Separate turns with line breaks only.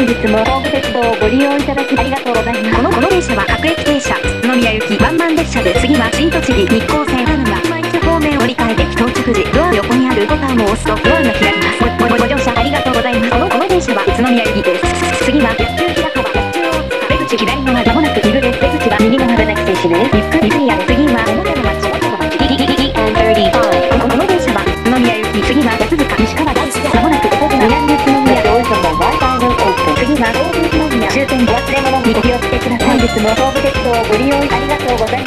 本日も東武鉄道をご利用いただきありがとうございます。
このこの電車は各駅停車宇都宮行きワンマン列車で次は新栃木日光線なのが今市方面折り替え駅到着時ドア横にあるボタンを押すとドアが開きますごごご乗車ありがとうございますこのこの電車は宇都宮行きです次は八中平川八中大塚出口左側まもなく右です出口は右側でなく停止ですゆっくりゆっくりやれ次は終点お忘れ物にお気をつけください
本日も東武鉄道をご利用ありがとうございます。